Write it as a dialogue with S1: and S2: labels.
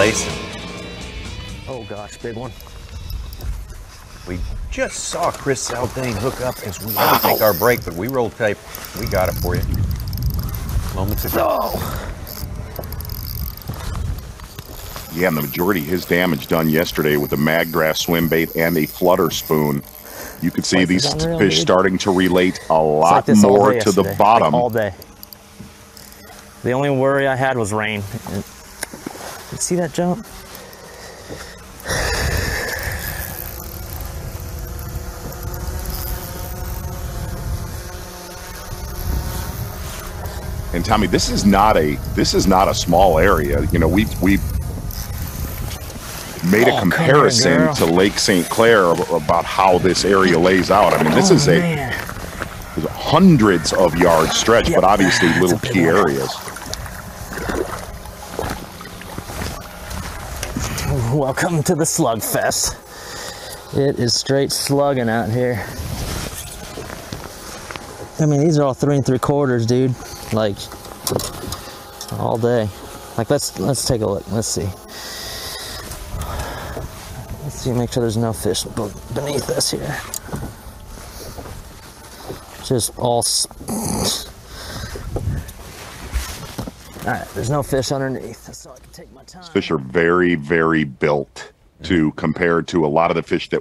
S1: place.
S2: Oh gosh, big one.
S1: We just saw Chris Zaldain hook up as we had to take our break, but we rolled tape. We got it for you moments ago.
S2: Oh,
S3: Yeah, and the majority of his damage done yesterday with a Magdraft swim bait and a flutter spoon. You could see
S2: Life
S3: these
S2: unreal,
S3: fish
S2: dude.
S3: starting to relate a
S2: it's like
S3: lot more
S2: day
S3: to the
S2: yesterday, like
S3: bottom.
S2: all day. The only worry I had was rain. You see that jump?
S3: And Tommy, this is not a this is not a small area. You know, we we made
S2: Oh,
S3: a comparison to Lake St. Clair about how this area lays out. I mean, this
S2: Oh,
S3: is a hundreds of yard stretch, but obviously little key areas.
S2: Welcome to the slug fest. It is straight slugging out here. I mean, these are all three and three quarters, dude. Like all day. Like let's let's take a look. Let's see. Let's see. Make sure there's no fish beneath us here. Just all. All right. There's no fish underneath, so I can take my time.
S3: Fish are very very built to compared to a lot of the fish that